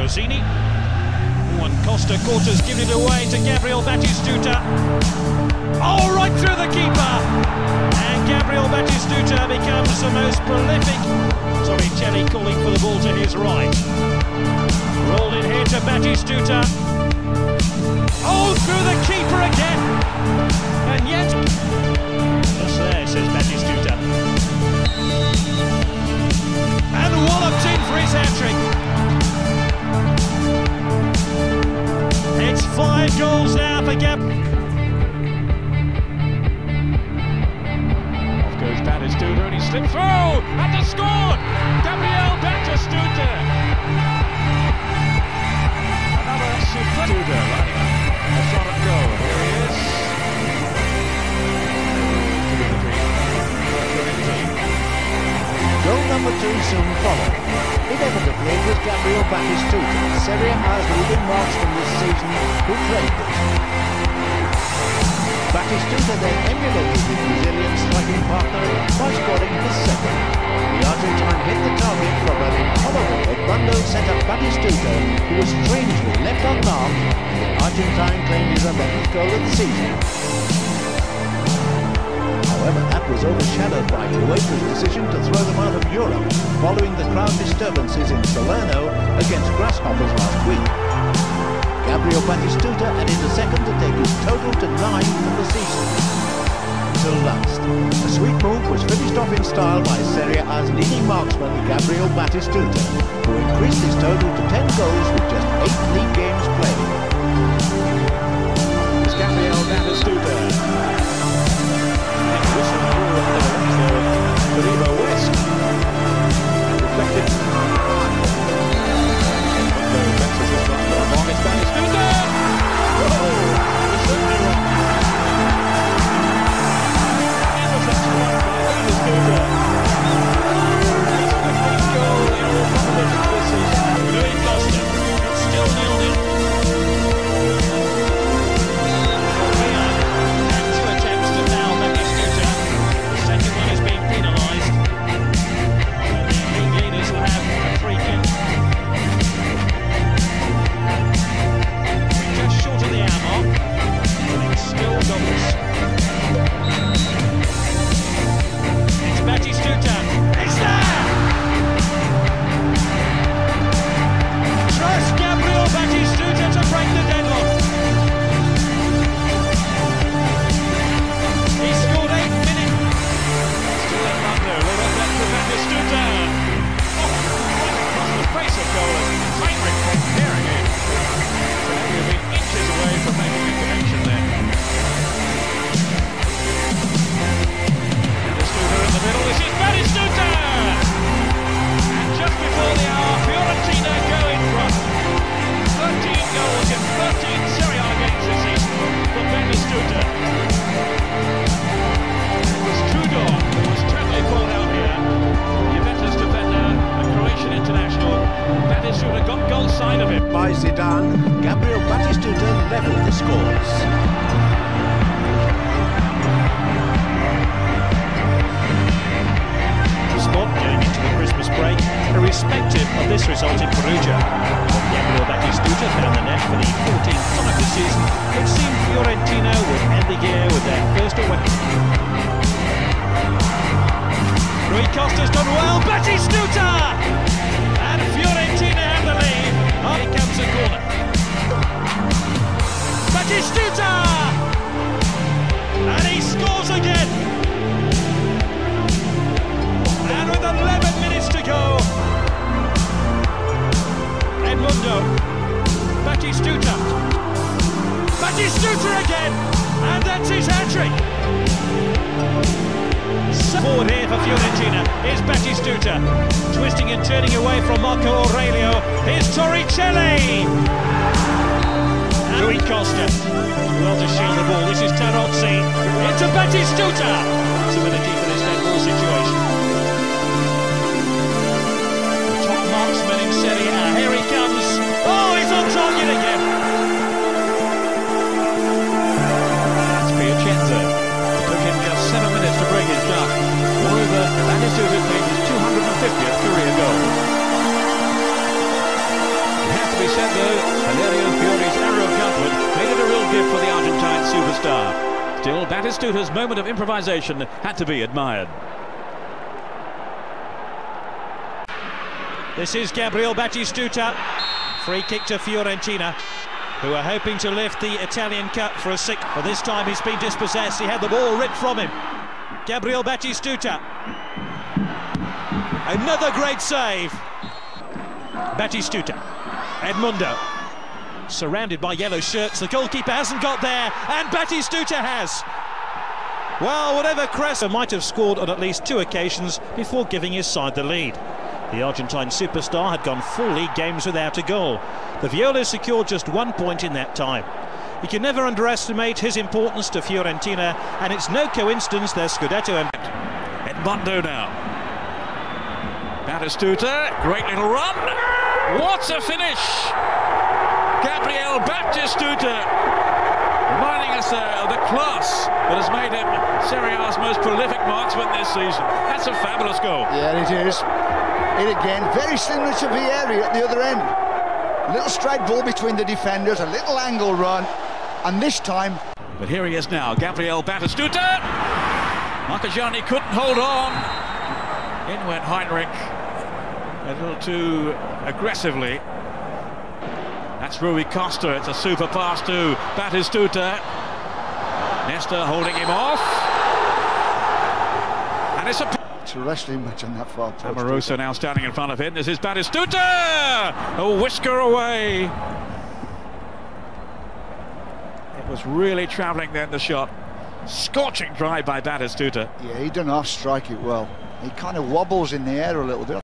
Rosini. Juan Costa Cortes gives it away to Gabriel Batistuta. Oh, right through the keeper. And Gabriel Batistuta becomes the most prolific. Torricelli calling for the ball to his right. Rolled in here to Batistuta. Oh, through the Five goals now for Gab. Off goes Batistuta and he slipped through and has scored. Gabriel Batistuta. Another Duda running a shot at goal. Here he is. Goal number two soon. Inevitably, it was Gabriel Batistuta, Serie A's leading marksman this season, who claimed it. Batistuta then emulated his Brazilian striking partner by scoring his second. The Argentine hit the target from an improbable Edmundo set up Batistuta, who was strangely left unmarked, and the Argentine claimed his 11th goal of the season. Was overshadowed by UEFA's decision to throw them out of Europe following the crowd disturbances in Salerno against Grasshoppers last week. Gabriel Batistuta added a second to take his total to nine for the season. Till last, the sweet move was finished off in style by Serie A's leading marksman Gabriel Batistuta, who increased his total to 10 goals with just eight league games played. Gabriel Batistuta. International. Batistuta got goal side of him. By Zidane, Gabriel Batistuta levelled the scores. spot going into the Christmas break, irrespective of this result in Perugia. Gabriel Batistuta found the net for the 14th time this season. It seemed Fiorentina would end the year with their first away. Rui Costa's done well, Batistuta! Batistuta! And he scores again! And with 11 minutes to go, Edmundo, Batistuta, Batistuta again, and that's his hat-trick. Forward here for Fiorentina is Batistuta, twisting and turning away from Marco Aurelio. Here's Torricelli. Rui Costa, well to shield the ball. This is Tarozzi into Batistuta. Timidity for this dead ball situation. The top marksman in Serie A. Here he comes. Oh, he's on target again. That's. It took him just seven minutes to break his duck. Moreover, Batistuta claimed his 250th career goal. He has to be said, though, superstar. Still, Batistuta's moment of improvisation had to be admired. This is Gabriel Batistuta. Free kick to Fiorentina, who are hoping to lift the Italian Cup for a sixth. But this time he's been dispossessed. He had the ball ripped from him. Gabriel Batistuta. Another great save. Batistuta. Edmundo. Surrounded by yellow shirts. The goalkeeper hasn't got there, and Batistuta has. Well, whatever Cressa might have scored on at least two occasions before giving his side the lead. The Argentine superstar had gone full league games without a goal. The Violas secured just one point in that time. You can never underestimate his importance to Fiorentina, and it's no coincidence their Scudetto. And Edmundo now. Batistuta, great little run. What a finish! Gabriel Batistuta, reminding us uh, of the class that has made him Serie A's most prolific marksman this season. That's a fabulous goal. Yeah, it is. It again, very similar to Vieri at the other end. A little straight ball between the defenders, a little angle run, and this time... But here he is now, Gabriel Batistuta. Marchegiani couldn't hold on. In went Heinrich a little too aggressively. That's Rui Costa. It's a super pass to Batistuta. Nesta holding him off. And it's a... Wrestling match on that far post. Amoroso now standing in front of him. This is Batistuta! A whisker away. It was really travelling then, the shot. Scorching drive by Batistuta. Yeah, he done half strike it well. He kind of wobbles in the air a little bit.